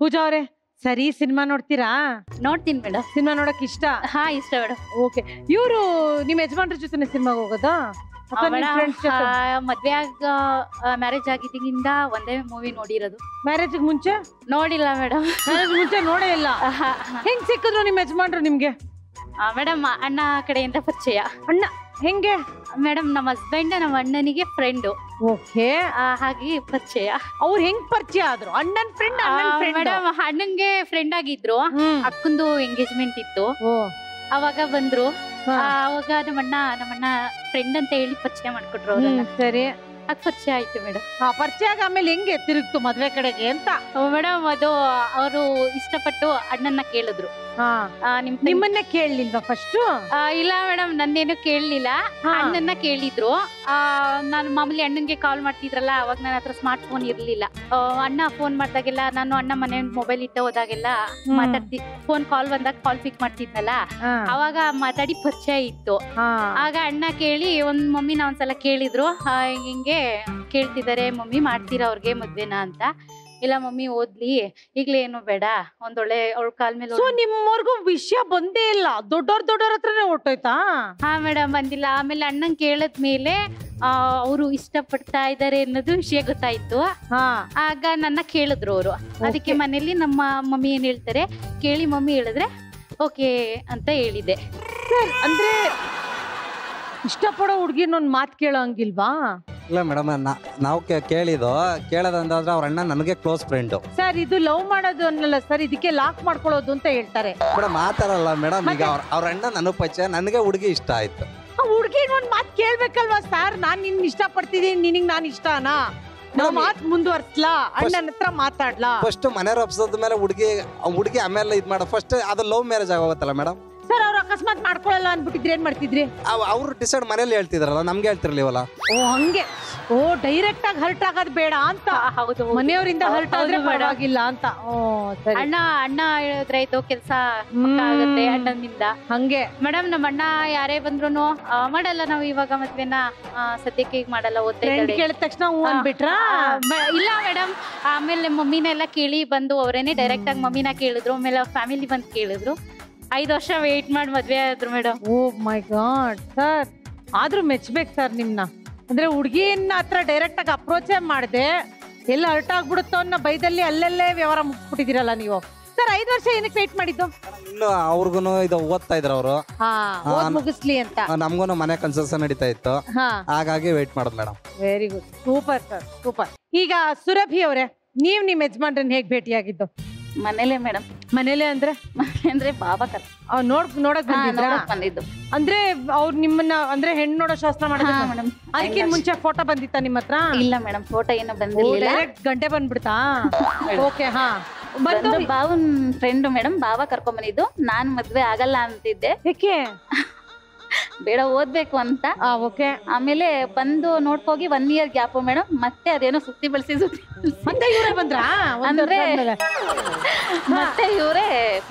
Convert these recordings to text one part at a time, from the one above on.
ಪೂಜಾ ಅವ್ರೆ ಸರಿ ಸಿನಿಮಾ ನೋಡ್ತೀರಾ? ನೋಡ್ತೀನಿ ಮೇಡಮ್ ಸಿನಿಮಾ ನೋಡಕ್ ಇಷ್ಟ? ಹಾ ಇಷ್ಟ ಮೇಡಮ್ ಓಕೆ. ಇವರು ನಿಮ್ಮ ಯಜಮಾನ್ರ ಜೊತೆ ಸಿನಿಮಾಗೆ ಹೋಗೋದಾ? ಅಥವಾ ನಿಮ್ friends ಜೊತೆ? ಮದ್ವೆ ಆಗ ಮ್ಯಾರೇಜ್ ಆಗಿದ್ದಿಂದ ಒಂದೇ ಮೂವಿ ನೋಡಿರೋದು. ಮ್ಯಾರೇಜ್ ಮುಂಚೆ? ನೋಡಿಲ್ಲ ಮೇಡಮ್ ಮ್ಯಾರೇಜ್ ಮುಂಚೆ ನೋಡೇ ಇಲ್ಲ. ಹೆಂಗ್ ಸಿಕ್ಕಿದ್ರು ನಿಮ್ಮ ಯಜಮಾನ್ರು ನಿಮ್ಗೆ? ಮೇಡಮ್ ಅಣ್ಣ ಕಡೆಯಿಂದ ಪರಿಚಯ. ಅಣ್ಣ ಹೆಂಗೆ? ಮೇಡಮ್ ನಮ್ಮ ಹಸ್ಬೆಂಡ್ ನಮ್ಮ ಅಣ್ಣನಿಗೆ ಫ್ರೆಂಡು ಓಕೆ. ಹಾಗೆ ಪರಿಚಯ. ಅವ್ರು ಹೆಂಗ್ ಪರಿಚಯ ಆದ್ರು? ಅಣ್ಣನ್ ಫ್ರೆಂಡ್ ಮೇಡಮ್ ಅಣ್ಣಂಗೆ ಫ್ರೆಂಡ್ ಆಗಿದ್ರು. ಅಕ್ಕಂದು ಎಂಗೇಜ್ಮೆಂಟ್ ಇತ್ತು. ಅವಾಗ ಬಂದ್ರು. ಅವಾಗ ನಮ್ಮಣ್ಣ ನಮ್ಮಣ್ಣ ಫ್ರೆಂಡ್ ಅಂತ ಹೇಳಿ ಪರಿಚಯ ಮಾಡ್ಕೊಟ್ರು ಸರಿ. ಅದ್ ಪರಿಚಯ ಆಯ್ತು ಮೇಡಮ್. ಆ ಪರಿಚಯ ಆಗ ಆಮೇಲೆ ಹೆಂಗೆ ತಿರುಗ್ತು ಮದ್ವೆ ಕಡೆಗೆ ಅಂತ? ಮೇಡಮ್ ಅದು ಅವರು ಇಷ್ಟಪಟ್ಟು ಅಣ್ಣನ್ನ ಕೇಳಿದ್ರು. ಹಾ. ಆ, ನಿಮ್ ತಂಗಿ- ನಿಮ್ಮನ್ನೇ ಕೇಳಲಿಲ್ವಾ ಫಸ್ಟ್ ಆ, ಇಲ್ಲ ಮೇಡಮ್ ನನ್ನೇನು ಕೇಳಲಿಲ್ಲ. ಹಾ. ಅಣ್ಣನ್ನ ಕೇಳಿದ್ರು. ಆ, ನಾನು ಮಾಮೂಲಿ ಅಣ್ಣನ್ಗೆ ಕಾಲ್ ಮಾಡ್ತಿದ್ರಲ್ಲ ಅವಾಗ ನನ್ನ ಹತ್ರ ಸ್ಮಾರ್ಟ್ ಫೋನ್ ಇರ್ಲಿಲ್ಲ. ಆ, ಅಣ್ಣ ಫೋನ್ ಮಾಡ್ದಾಗೆಲ್ಲ ನಾನು ಅಣ್ಣ ಮನೆ ಮೊಬೈಲ್ ಇಟ್ಟ ಹೋದಾಗೆಲ್ಲ ಹ್ಮ್. ಮಾತಾಡ್ತಿ ಫೋನ್ ಕಾಲ್ ಬಂದಾಗ ಕಾಲ್ ಪಿಕ್ ಮಾಡ್ತಿದ್ನಲ್ಲ ಅವಾಗ ಮಾತಾಡಿ ಪರಿಚಯ ಇತ್ತು. ಆಗ ಅಣ್ಣ ಕೇಳಿ ಒಂದ್ ಮಮ್ಮಿನ ಒಂದ್ಸಲ ಕೇಳಿದ್ರು ಆ, ಹಿಂಗೆ ಕೇಳ್ತಿದ್ದಾರೆ ಮಮ್ಮಿ ಮಾಡ್ತೀರಾ ಅವ್ರಿಗೆ ಮದ್ವೆನಾ ಅಂತ. ಇಲ್ಲ ಮಮ್ಮಿ ಓದ್ಲಿ. ಈಗ್ಲೇ ಏನು ಬೇಡ. ಒಂದೊಳ್ಳೆ ಅವ್ಳ ಕಾಲ್ ಮೇಲೆ ಸೊ ನಿಮ್ಮವರೆಗೂ ವಿಷಯ ಬಂದೇ ಇಲ್ಲ. ದೊಡ್ಡವ್ರ ದೊಡ್ಡವ್ರ ಹತ್ರನೇ ಹೊಟ್ಟೋಯ್ತಾ ಹಾ ಮೇಡಮ್ ಬಂದಿಲ್ಲ. ಆಮೇಲೆ ಅಣ್ಣನ್ ಕೇಳದ್ಮೇಲೆ ಅವರು ಇಷ್ಟಪಡ್ತಾ ಇದ್ದಾರೆ ಅನ್ನೋದು ವಿಷಯ ಗೊತ್ತಾಯ್ತು. ಹಾ. ಆಗ ನನ್ನ ಕೇಳಿದ್ರು ಅವರು. ಅದಕ್ಕೆ. ಮನೇಲಿ ನಮ್ಮ ಮಮ್ಮಿ ಏನ್ ಹೇಳ್ತಾರೆ? ಕೇಳಿ ಮಮ್ಮಿ ಹೇಳಿದ್ರೆ ಓಕೆ ಅಂತ ಹೇಳಿದೆ. ಅಂದ್ರೆ ಇಷ್ಟಪಡೋ ಹುಡ್ಗಿನ ಒಂದ್ ಮಾತ್ ಕೇಳೋ ಹಂಗಿಲ್ವಾ? ಇಲ್ಲ ಮೇಡಮ್ ನಾವು ಕೇಳಿದ್ದು ಕೇಳೋದಂದ್ರೆ ಅವ್ರ ಅಣ್ಣ ನನಗೆ ಕ್ಲೋಸ್ ಫ್ರೆಂಡ್ ಸರ್ ಇದು ಲವ್ ಮಾಡೋದು ಅನ್ನಲ್ಲ ಸರ್ ಇದಕ್ಕೆ ಲಾಕ್ ಮಾಡ್ಕೊಳ್ಳೋದು ಅಂತ ಹೇಳ್ತಾರೆ. ಮೇಡಮ್ ಮಾತಾಡಲ್ಲ ಮೇಡಮ್ ಈಗ? ಅವ್ರ ಅವ್ರ ಅಣ್ಣ ನನಗೆ ಪರಿಚಯ ನನಗೆ ಹುಡುಗಿ ಇಷ್ಟ ಆಯ್ತು. ಆ ಹುಡ್ಗಿನ್ ಒಂದ್ ಮಾತು ಕೇಳ್ಬೇಕಲ್ವಾ ಸರ್? ನಾನ್ ನಿನ್ ಇಷ್ಟ ಪಡ್ತಿದೀನಿ ನಿನಗ್ ನಾನ್ ಇಷ್ಟನಾ? ನಾವ್ ಮಾತ್ ಮುಂದುವರ್ಸ್ಲಾ? ಅಣ್ಣನ ಹತ್ರ ಮಾತಾಡ್ಲಾ? ಫಸ್ಟ್ ಮನೆ ರಪ್ಸದ ಮೇಲೆ ಹುಡುಗಿ ಹುಡುಗಿ ಆಮೇಲೆ ಇದು ಮಾಡ. ಫಸ್ಟ್ ಅದು ಲವ್ ಮ್ಯಾರೇಜ್ ಆಗೋಗುತ್ತಲ್ಲ ಮೇಡಮ್? ಸರ್ ಅವ್ರು ಅಕಸ್ಮಾತ್ ಮಾಡ್ಕೊಳಲ್ಲ ಅನ್ಬಿಟ್ಟಿದ್ರೆ ಏನ್ ಮಾಡ್ತಿದ್ರಿ? ಅವ್ರು ಡಿಸೈಡ್ ಮನೇಲಿ ಹೇಳ್ತಿದ್ರಲ್ಲ ನಮ್ಗೆ ಹೇಳ್ತಿರ್ಲಿವಲ್ಲ. ಓ ಹಂಗೆ. ಓ ಡೈರೆಕ್ಟ್ ಆಗಿ ಹರ್ಟ್ ಆಗೋದ್ ಬೇಡ ಅಂತ. ಹೌದು. ಮನೆಯವರಿಂದ ಹರ್ಟ್ ಆದ್ರೆ. ಪರವಾಗಿಲ್ಲ ಅಂತ. ಓ ಸರಿ. ಅಣ್ಣ ಅಣ್ಣ ಹೇಳಿದ್ರೆ ಇದು ಕೆಲಸ. ಆಗುತ್ತೆ ಅಣ್ಣನಿಂದ. ಹಂಗೆ. ಮೇಡಮ್ ನಮ್ಮ ಅಣ್ಣ ಯಾರೇ ಬಂದ್ರು ಮಾಡಲ್ಲ ನಾವು ಇವಾಗ ಮದ್ವೆನ. ಆ, ಸದ್ಯಕ್ಕೆ ಈಗ ಮಾಡಲ್ಲ ಓದ್ತಾ ಫ್ರೆಂಡ್ ಇದ್ದಾಳೆ. ಕೇಳಿದ ತಕ್ಷಣ ಹೂ ಅನ್ಬಿಟ್ರಾ? ಇಲ್ಲ ಮೇಡಮ್. ಆಮೇಲೆ ಮಮ್ಮಿನೆಲ್ಲ ಕೇಳಿ ಬಂದು ಅವರೇನೆ ಡೈರೆಕ್ಟ್ ಆಗಿ ಮಮ್ಮಿನ ಕೇಳಿದ್ರು ಆಮೇಲೆ ಫ್ಯಾಮಿಲಿ ಬಂದು ಕೇಳಿದ್ರು. ಐದು ವರ್ಷ ವೇಟ್ ಮಾಡಿ ಮದ್ವೆ ಆದ್ರು madam oh my god sir ಆದ್ರೂ ಮೆಚ್ಬೇಕು ಸರ್ ನಿಮ್ನ. ಅಂದ್ರೆ ಹುಡುಗಿಯನ್ನ ಹತ್ರ ಡೈರೆಕ್ಟ್ ಆಗಿ ಅಪ್ರೋಚೇ ಮಾಡ್ದೆ ಎಲ್ಲ ಹರ್ಟ್ ಆಗ್ಬಿಡುತ್ತೋ ಅನ್ನೋ ಬೈದಲ್ಲಿ ಅಲ್ಲಲ್ಲೇ ವ್ಯವಹಾರ ಮುಗಿಸ್ಬಿಟ್ಟಿದ್ದೀರಲ್ಲ ನೀವು. ಸರ್ ಐದು ವರ್ಷ ಏನಕ್ಕೆ ವೇಟ್ ಮಾಡಿದ್ದು? ಇನ್ನು ಅವ್ರಿಗೂ ಇದು ಓದ್ತಾ ಇದ್ರು ಅವರು. ಹಾ ಓದ್ ಮುಗಿಸ್ಲಿ ಅಂತ. ನಮ್ಗೂ ಮನೆ ಕನ್ಸಲ್ಸನ್ ನಡೀತಾ ಇತ್ತು. ಹಾ. ಹಾಗಾಗಿ ವೇಟ್ ಮಾಡೋದು madam very good super sir super ಈಗ ಸುರಭಿ ಅವರೇ ನೀವ್ ನಿಮ್ ಯಜಮಾನ್ರನ್ನ ಹೇಗ್ ಭೇಟಿಯಾಗಿದ್ದು? ಮನೇಲೆ ಮೇಡಮ್ ಮನೇಲೆ ಅಂದ್ರೆ? ಅಂದ್ರೆ ಬಾಬಾ ಕರ್. ನೋಡ್ ನೋಡಕ್ ಬಂದಿದ್ರಾ ಬಂದಿದ್ದು. ಅಂದ್ರೆ ಅವ್ರು ನಿಮ್ಮನ್ನ ಅಂದ್ರೆ ಹೆಣ್ಣು ನೋಡೋ ಶಾಸ್ತ್ರ ಮಾಡಿದ್ರೆ ಮೇಡಮ್ ಅದಕ್ಕಿಂತ ಮುಂಚೆ ಫೋಟೋ ಬಂದಿತ್ತ ನಿಮ್ಮ ಹತ್ರ? ಇಲ್ಲ ಮೇಡಮ್ ಫೋಟೋ ಏನೋ ಬಂದಿಲ್ಲ ಡೈರೆಕ್ಟ್ ಗಂಟೆ ಬಂದ್ಬಿಡ್ತಾ? ಓಕೆ ಹಾ. ಬಂದು ಬಂದು ಬಾವನ್ ಫ್ರೆಂಡ್ ಮೇಡಮ್ ಬಾವ ಕರ್ಕೊಂಡ್ ಬಂದಿದ್ದು. ನಾನ್ ಮದ್ವೆ ಆಗಲ್ಲ ಅಂತಿದ್ದೆ. ಯಾಕೆ ಬೇಡ ಓದ್ಬೇಕು ಅಂತ. ಓಕೆ. ಆಮೇಲೆ ಬಂದು ನೋಡ್ಕೋಗಿ ಒನ್ ಇಯರ್ ಗ್ಯಾಪ್ ಮೇಡಮ್ ಮತ್ತೆ ಅದೇನೋ ಸುತ್ತಿ ಬಳಸಿ ಸುತ್ತಿ. ಮತ್ತೆ ಇವರೇ ಬಂದ್ರಾ? ಅಂದ್ರೆ- ಮತ್ತೆ ಇವರೇ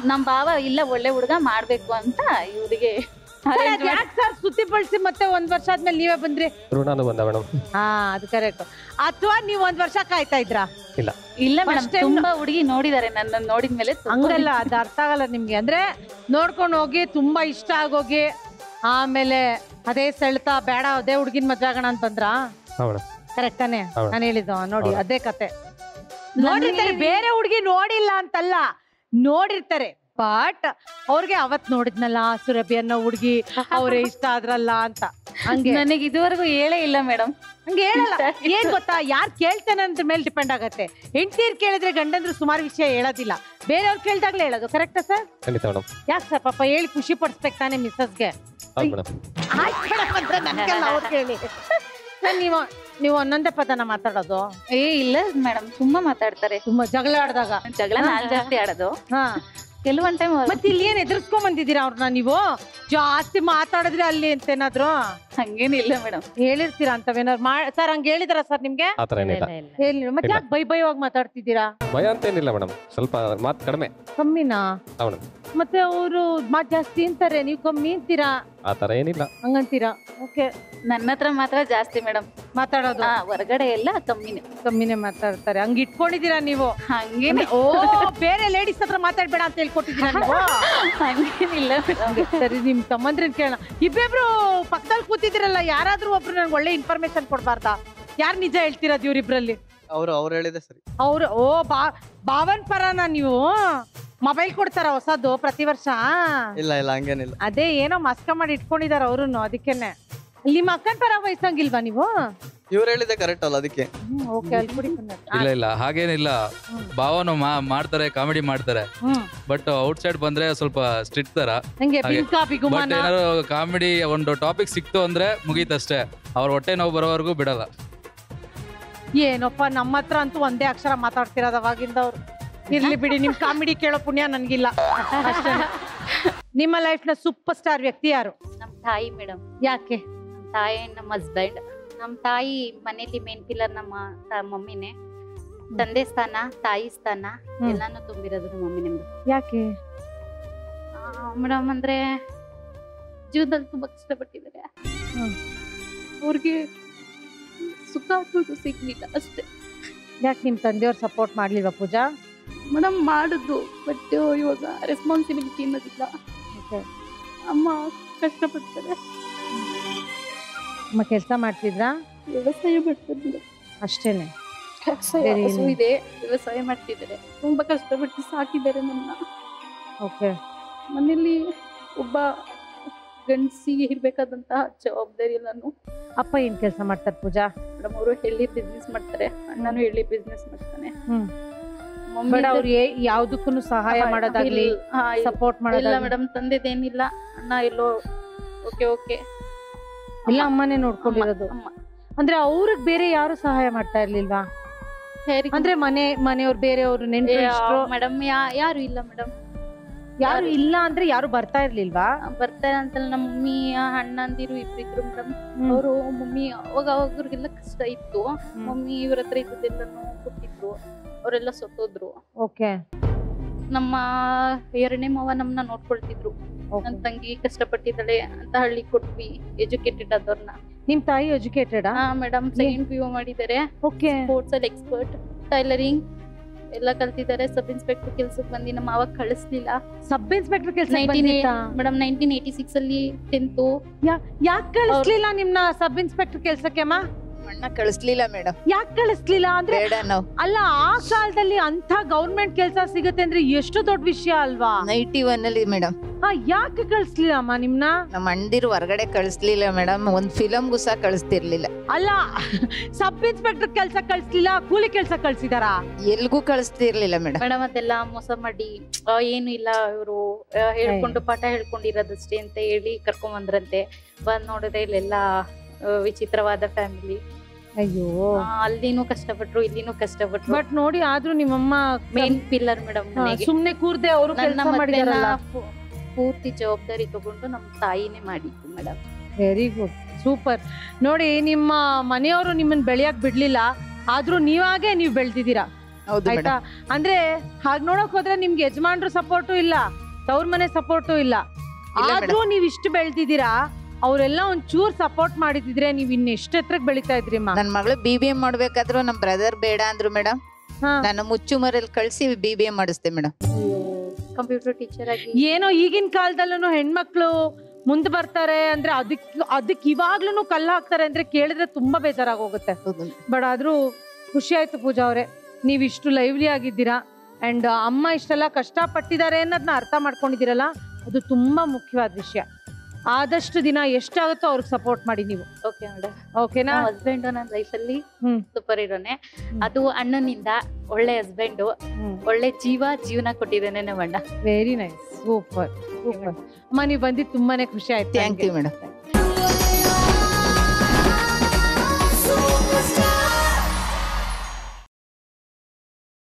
ನಮ್ ಬಾವ ಇಲ್ಲ ಒಳ್ಳೆ ಹುಡುಗ ಮಾಡ್ಬೇಕು ಅಂತ ಇವ್ರಿಗೆ ಸರ್, ಸರ್ ಸುತ್ತಿ ಬಳಸಿ ಮತ್ತೆ ಒಂದ್ ವರ್ಷ ಆದ್ಮೇಲೆ ನೀವೇ ಬಂದ್ರಿ? ಋಣಾನು ಬಂದ ಮೇಡಮ್ ಹಾ ಅದು ಕರೆಕ್ಟ್ ಅಥವಾ ನೀವ್ ಒಂದ್ ವರ್ಷ ಕಾಯ್ತಾ ಇದ್ರಾ? ಇಲ್ಲ. ಮೇಡಮ್ First time ತುಂಬಾ ಹುಡುಗಿ ನೋಡಿದಾರೆ ನನ್ನ ನೋಡಿದ್ಮೇಲೆ. ತುಂಬಾ ಹಂಗಲ್ಲ ಅದು ಅರ್ಥ ಆಗಲ್ಲ ನಿಮ್ಗೆ. ಅಂದ್ರೆ ನೋಡ್ಕೊಂಡು ಹೋಗಿ ತುಂಬಾ ಇಷ್ಟ ಆಗೋಗಿ ಆಮೇಲೆ ಅದೇ ಸೆಳ್ತಾ ಬೇಡ ಅದೇ ಹುಡ್ಗಿನ್ ಮದ್ವೆ ಆಗೋಣ ಅಂತ ಬಂದ್ರ ಹಾ ಮೇಡಮ್ ಕರೆಕ್ಟ್ ತಾನೆ? ಹೌದು. ನಾನು ಹೇಳಿದ್ದು ನೋಡಿ ಹೌದು. ಅದೇ ಕತೆ. ನೋಡಿರ್ತಾರೆ ಬೇರೆ ಹುಡುಗಿ ನೋಡಿಲ್ಲ ಅಂತಲ್ಲ ನೋಡಿರ್ತಾರೆ. ಬಟ್ ಅವ್ರಿಗೆ ಅವತ್ ನೋಡಿದ್ನಲ್ಲ ಸುರಭಿ ಅನ್ನೋ ಹುಡುಗಿ ಅವ್ರೇ ಇಷ್ಟ ಆದ್ರಲ್ಲ ಅಂತ. ಹಂಗೆ. ನನಗೆ ಇದುವರೆಗೂ ಹೇಳೇ ಇಲ್ಲ ಮೇಡಮ್. ಹಂಗೆ ಹೇಳಲ್ಲ. ಏನ್ ಗೊತ್ತಾ? ಯಾರ್ ಕೇಳ್ತಾನೆ ಅಂತ ಮೇಲೆ ಡಿಪೆಂಡ್ ಆಗತ್ತೆ. ಹೆಂಡ್ತೀರ್ ಕೇಳಿದ್ರೆ ಗಂಡಂದ್ರು ಸುಮಾರು ವಿಷಯ ಹೇಳೋದಿಲ್ಲ. ಬೇರೆಯವ್ರು ಕೇಳ್ದಾಗ್ಲೇ ಹೇಳೋದು. ಕರೆಕ್ಟಾ ಸರ್ ಖಂಡಿತ ಮೇಡಮ್. ಯಾಕೆ ಸರ್ ಪಾಪ ಹೇಳಿ ಖುಷಿ ಪಡಿಸ್ಬೇಕು ತಾನೇ ಮಿಸ್ಸಸ್ಗೆ. ಸರ್ ನೀವು ನೀವು ಒಂದೊಂದೇ ಪದನ ಮಾತಾಡೋದು? ಏ ಇಲ್ಲ ಮೇಡಮ್. ತುಂಬಾ ಮಾತಾಡ್ತಾರೆ. ತುಂಬಾ ಜಗಳ ಆಡಿದಾಗ. ಜಗಳ ನಾನ್ ಜಾಸ್ತಿ ಆಡೋದು. ಹಾ. ಕೆಲವೊಂದ್ ಟೈಮ್ ಮತ್ತೆ ಇಲ್ಲಿ ಏನ್ ಎದುರಿಸ್ಕೊಂಡ್ ಬಂದಿದ್ದೀರಾ ಅವ್ರನ್ನ ನೀವು? ಜಾಸ್ತಿ ಮಾತಾಡಿದ್ರೆ ಅಲ್ಲಿ ಅಂತ ಏನಾದ್ರು? ಹಂಗೇನಿಲ್ಲ ಮೇಡಮ್ ಹೇಳಿರ್ತೀರಾ ಅಂತವೇನಾದ್ರು? ಮಾ ಸರ್ ಹಂಗ ಹೇಳಿದಾರ ಸರ್ ನಿಮ್ಗೆ? ಆ ಏನಿಲ್ಲ. ಹೇಳಿ ಮತ್ತೆ ಯಾಕೆ ಬೈ ಬೈವಾಗಿ ಮಾತಾಡ್ತಿದ್ದೀರಾ? ಭಯ ಅಂತೇನಿಲ್ಲ ಮೇಡಮ್ ಸ್ವಲ್ಪ ಮಾತು ಕಡಿಮೆ. ಕಮ್ಮಿನಾ? ಮತ್ತೆ ಅವರು ಮಾತ್ ಜಾಸ್ತಿ ಅಂತಾರೆ ನೀವು ಕಮ್ಮಿ ಅಂತೀರಾ? ಆ ತರ ಏನಿಲ್ಲ. ಹಂಗಂತೀರಾ? ಓಕೆ. ನನ್ನ ಹತ್ರ ಮಾತ್ರ ಜಾಸ್ತಿ ಮೇಡಮ್. ಮಾತಾಡೋದು? ಹೊರಗಡೆ ಎಲ್ಲ ಕಮ್ಮಿನೇ. ಕಮ್ಮಿನೇ ಮಾತಾಡ್ತಾರೆ. ಹಂಗ ಇಟ್ಕೊಂಡಿದ್ದೀರಾ ನೀವು? ಹಂಗೇನೆ. ಓ ಬೇರೆ ಲೇಡೀಸ್ ಹತ್ರ ಮಾತಾಡ್ಬೇಡ ಅಂತ ಹೇಳ್ಕೊಟ್ಟಿದ್ದೀರಾ ನೀವು? ಹಂಗೇನಿಲ್ಲ ಸರಿ ನಿಮ್ ತಮ್ಮಂದ್ರನ್ ಕೇಳ ಇಬ್ಬಿಬ್ರು ಪಕ್ಕದಲ್ಲಿ ಕೂತಿದ್ದೀರಲ್ಲ ಯಾರಾದ್ರೂ ಒಬ್ರು ನನ್ಗೆ ಒಳ್ಳೆ ಇನ್ಫಾರ್ಮೇಶನ್ ಕೊಡ್ಬಾರ್ದಾ? ಯಾರು ನಿಜ ಹೇಳ್ತೀರಾ ಇವ್ರಿಬ್ರಲ್ಲಿ? ಅವ್ರು ಅವ್ರು ಹೇಳಿದೆ ಸರಿ. ಅವ್ರು ಓ ಬಾ ಭಾವನ್ ಪರನ ನೀವು? ಮೊಬೈಲ್ ಕೊಡ್ತಾರ ಹೊಸದು ಪ್ರತಿ ವರ್ಷ. ಇಲ್ಲ ಇಲ್ಲ ಹಂಗೇನಿಲ್ಲ. ಅದೇ ಏನೋ ಮಸ್ಕ ಮಾಡಿ ಇಟ್ಕೊಂಡಿದಾರ ಅವ್ರುನು ಅದಕ್ಕೆನೆ. ನಿಮ್ಮ ಅಕ್ಕನ ಪರ ವಯಸ್ಸಂಗಿಲ್ವಾ ನೀವು? ಇವ್ರು ಹೇಳಿದೆ ಕರೆಕ್ಟ್ ಅಲ್ಲ ಅದಕ್ಕೆ. ಓಕೆ ಅಲ್ಲಿ ಕುಡಿ ಇಲ್ಲ ಇಲ್ಲ ಹಾಗೇನಿಲ್ಲ. ಭಾವನು ಮಾ- ಮಾಡ್ತಾರೆ ಕಾಮಿಡಿ ಮಾಡ್ತಾರೆ. ಹ್ಮ್. ಬಟ್ ಔಟ್ ಸೈಡ್ ಬಂದ್ರೆ ಸ್ವಲ್ಪ ಸ್ಟ್ರಿಕ್ಟ್ ತರ. ನಂಗೆ ಹಾಗೆ. ಬಿಂಕ ಬಟ್ ಬಿಗುಮಾನ ಏನಾದ್ರು ಕಾಮಿಡಿ ಒಂದು ಟಾಪಿಕ್ ಸಿಕ್ತು ಅಂದ್ರೆ ಮುಗೀತಷ್ಟೇ. ಅವ್ರ ಹೊಟ್ಟೆ ನೋವು ಬರೋವರೆಗೂ ಬಿಡಲ್ಲ. ಏನಪ್ಪ ನಮ್ಮ ಹತ್ರ ಅಂತೂ ಒಂದೇ ಅಕ್ಷರ ಮಾತಾಡ್ತಿರೋದು ಅವಾಗಿಂದ ಅವ್ರು. ಇರ್ಲಿ ಬಿಡಿ ನಿಮ್ ಕಾಮಿಡಿ ಕೇಳೋ ಪುಣ್ಯ ನನ್ಗಿಲ್ಲ. ನಿಮ್ಮ ಲೈಫ್ನ ಸೂಪರ್ ಸ್ಟಾರ್ ವ್ಯಕ್ತಿ ಯಾರು? ನಮ್ ತಾಯಿ ಮೇಡಮ್ ಯಾಕೆ? ನಮ್ ತಾಯಿ ನಮ್ಮ ಹಸ್ಬೆಂಡ್ ನಮ್ ತಾಯಿ ಮನೇಲಿ ಮೇನ್ ಪಿಲ್ಲರ್ ನಮ್ಮ ತ- ಮಮ್ಮಿನೇ. ತಂದೆ ಸ್ಥಾನ ತಾಯಿ ಸ್ಥಾನ ಹ್ಮ್. ಎಲ್ಲಾನು ತುಂಬಿರೋದು ನಮ್ಮ ಮಮ್ಮಿ ನಿಮ್ದು. ಯಾಕೆ? ಮೇಡಮ್ ಅಂದ್ರೆ ಜೀವನದಲ್ಲಿ ತುಂಬಾ ಕಷ್ಟಪಟ್ಟಿದ್ದಾರೆ. ಹ್ಮ್. ಅವ್ರಿಗೆ ಸುಖ ಅನ್ನೋದು ಸಿಗ್ಲಿಲ್ಲ ಅಷ್ಟೇ. ಯಾಕೆ ನಿಮ್ ತಂದೆಯವ್ರು ಸಪೋರ್ಟ್ ಮಾಡ್ಲಿಲ್ವಾ ಪೂಜಾ? ಮೇಡಮ್ ಮಾಡಿದ್ರು ಬಟ್ ಇವಾಗ ರೆಸ್ಪಾನ್ಸಿಬಿಲಿಟಿ ಅನ್ನೋದಿಲ್ಲ. ಅಮ್ಮ ಕಷ್ಟಪಡ್ತಾರೆ. ಅಮ್ಮ ಕೆಲಸ ಮಾಡ್ತಿದ್ರಾ? ವ್ಯವಸಾಯ ಮಾಡ್ತಿದ್ರು ಅಷ್ಟೇನೆ. ಹಸು. ಇದೆ ವ್ಯವಸಾಯ ಮಾಡ್ತಿದ್ದಾರೆ. ತುಂಬಾ ಕಷ್ಟಪಟ್ಟು ಸಾಕಿದ್ದಾರೆ ನನ್ನ. ಓಕೆ ಮನೇಲಿ ಒಬ್ಬ ಗಂಡಸಿಗೆ ಇರ್ಬೇಕಾದಂತಹ ಜವಾಬ್ದಾರಿ ನಾನು. ಅಪ್ಪ ಏನ್ ಕೆಲಸ ಮಾಡ್ತಾರೆ ಪೂಜಾ? ಮೇಡಮ್ ಅವರು ಎಳ್ಳಿ ಬಿಸ್ನೆಸ್ ಮಾಡ್ತಾರೆ. ಅಣ್ಣನು ಎಳ್ಳಿ ಬಿಸ್ನೆಸ್ ಮಾಡ್ತಾನೆ. ಬಟ್ ಅವ್ರು ಯಾವ್ದಕ್ಕೂ ಸಹಾಯ ಮಾಡೋದಾಗ್ಲಿ ಸಪೋರ್ಟ್ ಮಾಡೋದಿಲ್ಲ ಮೇಡಮ್ ತಂದೆದೇನಿಲ್ಲ ಅಣ್ಣ ಎಲ್ಲೋ ಓಕೆ ಓಕೆ ಇಲ್ಲ ಅಮ್ಮನೇ ನೋಡ್ಕೊಂಡಿರೋದು. ಅಂದ್ರೆ ಅವ್ರಿಗೆ ಬೇರೆ ಯಾರು ಸಹಾಯ ಮಾಡ್ತಾ ಇರ್ಲಿಲ್ವಾ? ಅಂದ್ರೆ ಮನೆ ಮನೆಯವ್ರು ಬೇರೆಯವ್ರು ನೆಂಟರು ಮೇಡಮ್ ಯಾರು ಇಲ್ಲ ಮೇಡಮ್ ಯಾರು ಇಲ್ಲ ಅಂದ್ರೆ ಯಾರು ಬರ್ತಾ ಇರ್ಲಿಲ್ವಾ? ಬರ್ತಾರೆ ಅಂತಲ್ಲ ನಮ್ಮ ಮಮ್ಮಿ ಅಣ್ಣಂದಿರು ಇಬ್ರಿದ್ರು ಮೇಡಮ್. ಅವರು ಮಮ್ಮಿ ಅವಾಗ ಅವಾಗ್ರಿಗೆಲ್ಲ ಕಷ್ಟ ಇತ್ತು. ಮಮ್ಮಿ ಇವ್ರ ಹತ್ರ ಇದ್ದದೆಲ್ಲನೂ ಕೊಟ್ಟಿದ್ರು. ಅವರೆಲ್ಲ ಸತ್ತೋದ್ರು. ಓಕೆ. ನಮ್ಮ ಎರಡನೇ ಮಾವ ನಮ್ಮನ್ನ ನೋಡ್ಕೊಳ್ತಿದ್ರು. ನನ್ ತಂಗಿ ಕಷ್ಟಪಟ್ಟಿದ್ದಾಳೆ ಅಂತ ಹಳ್ಳಿ ಕೊಟ್ವಿ ಎಜುಕೇಟೆಡ್ ಆದವ್ರನ್ನ. ನಿಮ್ ತಾಯಿ ಎಜುಕೇಟೆಡ್? ಹಾ ಮೇಡಮ್ ಸೆಕೆಂಡ್ ಪಿ ಯು ಮಾಡಿದ್ದಾರೆ. ಓಕೆ. ಸ್ಪೋರ್ಟ್ಸ್ ಅಲ್ಲಿ ಎಕ್ಸ್ಪರ್ಟ್ ಟೈಲರಿಂಗ್ ಎಲ್ಲ ಕಲ್ತಿದ್ದಾರೆ. ಸಬ್ ಇನ್ಸ್ಪೆಕ್ಟರ್ ಕೆಲ್ಸಕ್ಕೆ ಬಂದು ನಮ್ಮ ಅವಾಗ ಕಳಿಸ್ಲಿಲ್ಲ. ಸಬ್ ಇನ್ಸ್ಪೆಕ್ಟರ್ ಕೆಲಸ ಮೇಡಮ್ ನೈನ್ಟೀನ್ ಏಯ್ಟಿ ಸಿಕ್ಸ್ ಅಲ್ಲಿ ಟೆಂತು ಯಾಕೆ ಕಳಿಸ್ಲಿಲ್ಲ ನಿಮ್ನ ಸಬ್ ಇನ್ಸ್ಪೆಕ್ಟರ್ ಕೆಲ್ಸಕ್ಕೆ ಅಮ್ಮ? ಅಣ್ಣ ಕಳಿಸ್ಲಿಲ್ಲ ಮೇಡಮ್. ಯಾಕೆ ಕಳಿಸ್ಲಿಲ್ಲ ಅಂದ್ರೆ ಬೇಡ ನಾವು. ಅಲ್ಲ ಆ ಕಾಲದಲ್ಲಿ ಅಂತ ಗೌರ್ಮೆಂಟ್ ಕೆಲಸ ಸಿಗುತ್ತೆ ಅಂದ್ರೆ ಎಷ್ಟು ದೊಡ್ಡ ವಿಷಯ ಅಲ್ವಾ? ನೈಟಿ ಒನ್ ಅಲ್ಲಿ ಮೇಡಮ್. ಹಾ ಯಾಕೆ ಕಳಿಸ್ಲಿಲ್ಲ ಅಮ್ಮ ನಿಮ್ನ? ನಮ್ಮ ಅಣ್ಣದಿರು ಹೊರಗಡೆ ಕಳಿಸ್ಲಿಲ್ಲ ಮೇಡಮ್. ಒಂದ್ ಫಿಲಮ್ಗೂ ಸಹ ಕಳಿಸ್ತಿರ್ಲಿಲ್ಲ. ಅಲ್ಲ ಸಬ್ ಇನ್ಸ್ಪೆಕ್ಟರ್ ಕೆಲ್ಸ ಕಳಿಸ್ಲಿಲ್ಲ ಕೂಲಿ ಕೆಲ್ಸ ಕಳ್ಸಿದಾರಾ? ಎಲ್ಗೂ ಕಳಿಸ್ತಿರ್ಲಿಲ್ಲ ಮೇಡಮ್. ಮೇಡಮ್ ಅದೆಲ್ಲ ಮೋಸ ಮಾಡಿ ಆ, ಏನು ಇಲ್ಲ ಇವರು ಹೇಳ್ಕೊಂಡು ಪಾಠ ಹೇಳ್ಕೊಂಡಿರೋದಷ್ಟೇ ಅಂತ ಹೇಳಿ ಕರ್ಕೊಂಡ್ ಬಂದ್ರಂತೆ. ಬಂದ್ ನೋಡಿದ್ರೆ ಇಲ್ಲೆಲ್ಲ ವಿಚಿತ್ರವಾದ ಫ್ಯಾಮಿಲಿ ಅಯ್ಯೋ. ಅಲ್ಲಿನು ಕಷ್ಟಪಟ್ರು ಇಲ್ಲಿನೂ ಕಷ್ಟಪಟ್ರು. ಬಟ್ ನೋಡಿ ಆದ್ರೂ ನಿಮ್ಮಮ್ಮ ಮೇನ್ ಪಿಲ್ಲರ್ ಮೇಡಮ್ ಸುಮ್ನೆ ಕೂರ್ದೆ ಅವರು ಪೂರ್ತಿ ಜವಾಬ್ದಾರಿ ತಗೊಂಡು ನಮ್ಮ ತಾಯಿನೇ ಮಾಡಿದ್ದು ಮೇಡಮ್ ವೆರಿ ಗುಡ್ ಸೂಪರ್ ನೋಡಿ ನಿಮ್ಮ ಮನೆಯವರು ನಿಮ್ಮನ್ನ ಬೆಳೆಯಕ್ ಬಿಡ್ಲಿಲ್ಲ. ಆದ್ರೂ ನೀವಾಗೆ ನೀವು ಬೆಳ್ದಿದ್ದೀರಾ? ಹೌದು ಆಯ್ತಾ? ಅಂದ್ರೆ ಹಾಗ ನೋಡಕ್ ಹೋದ್ರೆ ನಿಮ್ಗೆ ಯಜಮಾನ್ರು ಸಪೋರ್ಟು ಇಲ್ಲ ತವ್ರ ಮನೆ ಸಪೋರ್ಟು ಇಲ್ಲ. ಇಲ್ಲ ಆದ್ರೂ ನೀವ್ ಇಷ್ಟು ಬೆಳ್ದಿದ್ದೀರಾ? ಅವರೆಲ್ಲ ಒಂದ್ ಚೂರ್ ಸಪೋರ್ಟ್ ಮಾಡಿದ್ರೆ ನೀವ್ ಇನ್ ಎಷ್ಟು ಎತ್ತರಕ್ಕೆ ಬೆಳಿತಾ ಇದ್ರಿ ನನ್ ಮಗಳು ಬಿ ಬಿ ಎಂ ಮಾಡ್ಬೇಕಾದ್ರು ನಮ್ ಬ್ರದರ್ ಬೇಡ ಅಂದ್ರು ಮೇಡಮ್ ಹಾ. ನಾನು ಮುಚ್ಚುಮರಲ್ಲಿ ಕಳ್ಸಿ ಬಿ ಬಿ ಎಂ ಮಾಡಿಸ್ದೆ ಮೇಡಮ್ ಕಂಪ್ಯೂಟರ್ ಟೀಚರ್ ಆಗಿ. ಏನೋ ಈಗಿನ ಕಾಲದಲ್ಲೂ ಹೆಣ್ಮಕ್ಳು ಮುಂದೆ ಬರ್ತಾರೆ ಅಂದ್ರೆ ಅದಕ್ ಅದಕ್ಕೆ ಇವಾಗ್ಲೂ ಕಲ್ಲು ಹಾಕ್ತಾರೆ ಅಂದ್ರೆ ಕೇಳಿದ್ರೆ ತುಂಬಾ ಬೇಜಾರಾಗೋಗುತ್ತೆ. ಬಟ್ ಆದ್ರೂ ಖುಷಿ ಆಯ್ತು ಪೂಜಾ ಅವರೇ. ನೀವ್ ಇಷ್ಟು ಲೈವ್ಲಿ ಆಗಿದ್ದೀರಾ? ಅಂಡ್ ಅಮ್ಮ ಇಷ್ಟೆಲ್ಲ ಕಷ್ಟ ಪಟ್ಟಿದ್ದಾರೆ ಅನ್ನೋದನ್ನ ಅರ್ಥ ಮಾಡ್ಕೊಂಡಿದ್ದೀರಲ್ಲ? ಅದು ತುಂಬಾ ಮುಖ್ಯವಾದ ವಿಷಯ. ಆದಷ್ಟು ದಿನ ಎಷ್ಟಾಗುತ್ತೋ ಅವ್ರಿಗೆ ಸಪೋರ್ಟ್ ಮಾಡಿ ನೀವು. ಓಕೆ ಮೇಡಮ್ ಓಕೆನಾ ಹಸ್ಬೆಂಡ್ ನನ್ನ ಲೈಫ್ ಅಲ್ಲಿ ಹ್ಮ್. ಸೂಪರ್ ಇರೋನೆ. ಅದು ಅಣ್ಣನಿಂದ ಒಳ್ಳೆ ಹಸ್ಬೆಂಡ್ ಒಳ್ಳೆ ಜೀವ ಜೀವನ ಕೊಟ್ಟಿದ್ದೇನೆ ನಮ್ಮ ಅಣ್ಣ. ವೆರಿ ನೈಸ್ ಸೂಪರ್ ಸೂಪರ್ ಅಮ್ಮ ನೀವು ಬಂದಿದ್ದು ತುಂಬಾನೇ ಖುಷಿ ಆಯ್ತು ಥ್ಯಾಂಕ್ ಯು ಮೇಡಮ್